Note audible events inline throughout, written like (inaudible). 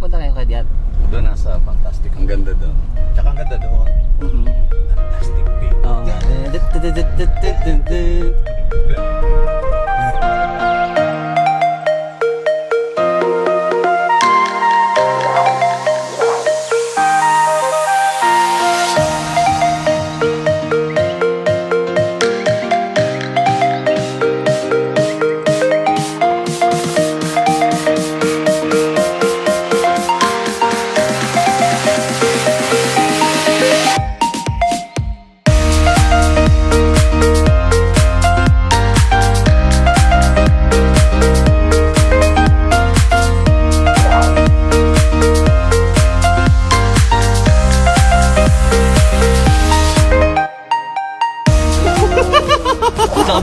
punta kayo kay Diat. Doon nasa Fantastic. Ang ganda doon. Tsaka ang ganda doon. Fantastic Bay. Oo nga.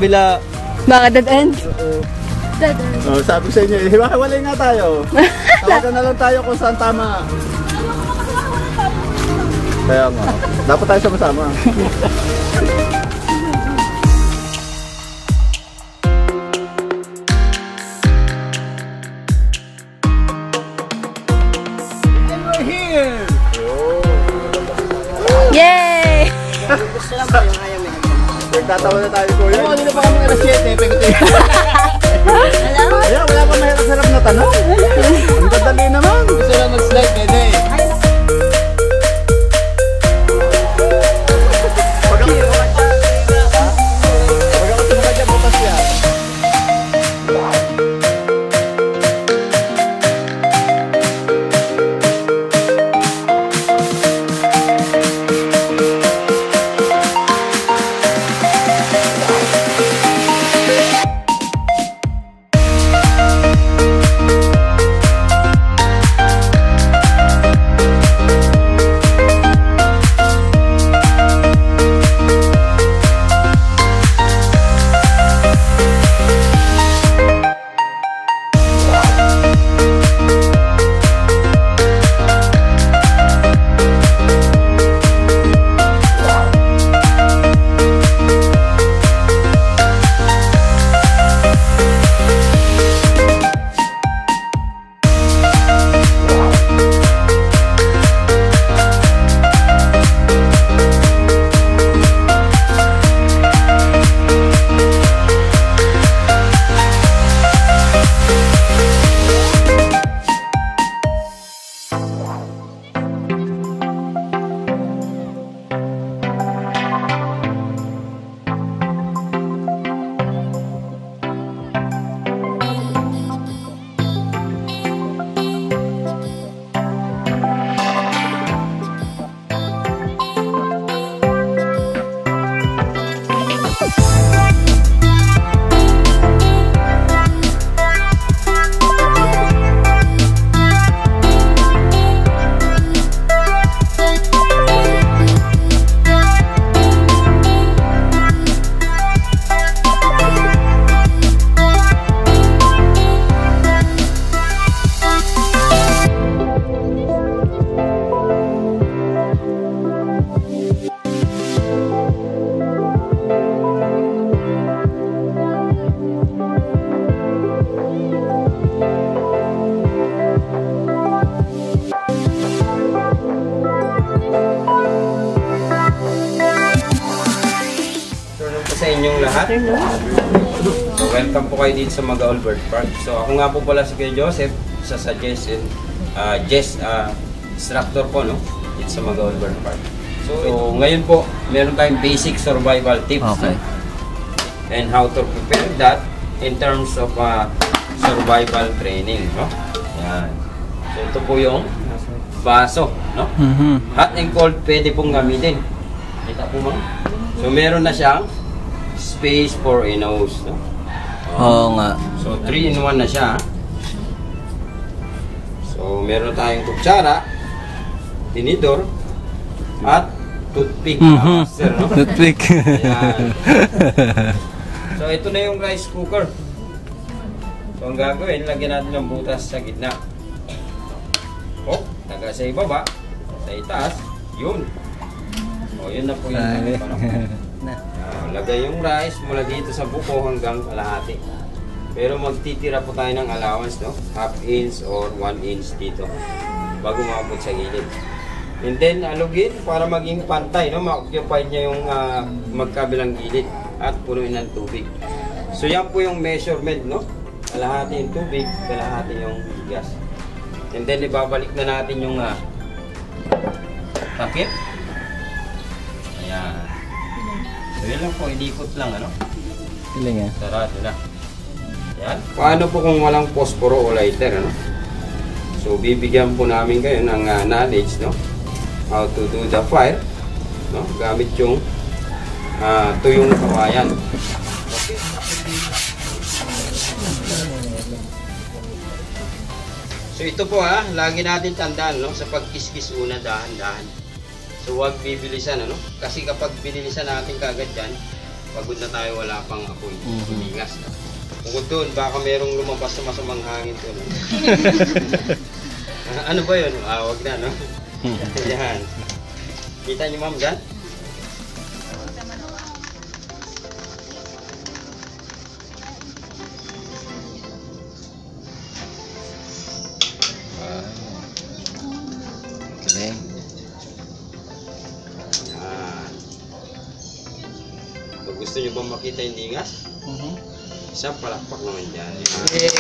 Kabila. Baka dead end. Dead end. Oh, sabi sa inyo, hiwa-hiwalay nga tayo. (laughs) Tawagan na lang tayo kung saan tama. Kaya nga. Dapat tayo sama-sama. And we're here! Yay! Nagtatawa na tayo, kuya. Oo, hindi pa kami alas 7, pengte. Alam wala pa mahirap-hirap na tanong. Lahat. So, welcome po kayo dito sa Magaol Bird Park. So, ako nga po pala si Kuya Joseph, isa sa Jess, and, uh, Jess uh, instructor po, no? Dito sa Magaol Bird Park. So, so, ngayon po, meron tayong basic survival tips. Okay. no? And how to prepare that in terms of uh, survival training, no? Yan. So, ito po yung baso, no? Mhm. Hot and cold pwede pong gamitin. Kita po mo? So meron na siyang space for a nose. No? Oo nga. So 3 in 1 na siya. So meron tayong kutsara, tinidor, at toothpick. Mhm. Master, no? Toothpick. So ito na yung rice cooker. So ang gagawin, lagyan natin ng butas sa gitna. Oh, taga sa ibaba, sa itaas, yun. O, yun na po yung Ay. Ano. Ah, lagay yung rice mula dito sa buko hanggang kalahati. Pero magtitira po tayo ng allowance, no? Half inch or 1 inch dito. bago maabot sa gilid. And then alugin para maging pantay, no? Ma-occupy niya yung ah, magkabilang gilid at punuin ng tubig. So yan po yung measurement, no? Kalahati yung tubig, kalahati yung gas. And then ibabalik na natin yung uh, takip. Yun lang po, inikot lang, ano? Ilang yan? Sarado na. Yan. Paano po kung walang posporo o lighter, ano? So, bibigyan po namin kayo ng ah, knowledge, no? How to do the fire, no? Gamit yung ah, tuyong kawayan. Okay. So, ito po ha, lagi natin tandaan, no? Sa pagkiskis una, dahan-dahan. So, huwag bibilisan, ano? Kasi kapag binilisan natin kagad yan, pagod na tayo, wala pang apoy. Mhm. Tumingas. Bukod doon, baka merong lumabas na masamang hangin? Ah, (laughs) (laughs) ano ba yun? Ah, wag na, no? Yan. Kita niyo, ma'am, dyan? Gusto niyo ba makita yung lingas? Mhm. Isang palakpak naman dyan. Yan. Yay!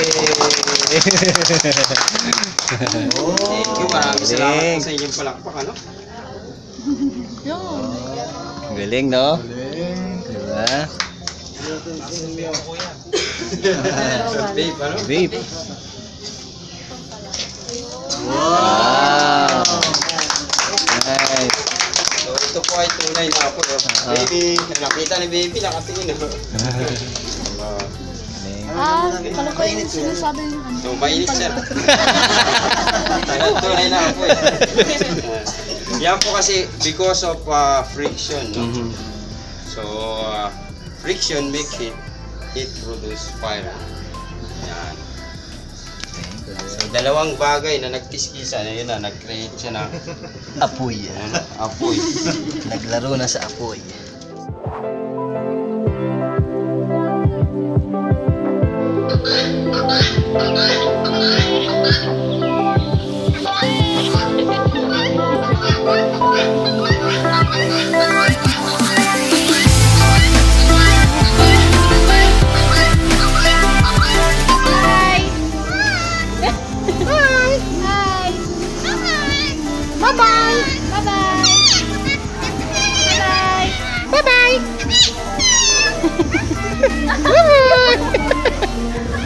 Thank you. Maraming salamat Galing. po sa inyong palakpak, ano? Yun. Galing, no? Diba? Babe, ano? Vape. Wow! Nice. So, ito po ay tunay na apoy. Oh. Ah. Baby, nakita ni baby, nakatingin. Oh. (laughs) Ah, Galing. Ah, kala ko yung sinasabi yung ano. so, mainit siya. Ayan, (laughs) tunay na apoy. Ah, Yan po kasi because of ah, friction. No? Mhm. So, ah, friction make heat, heat produce fire. Yan. So, dalawang bagay na nagkiskisan, ayun na, nag-create siya ng (laughs) Apoy. ano, apoy. (laughs) Naglaro na sa apoy. Thank (laughs) ハハハハ!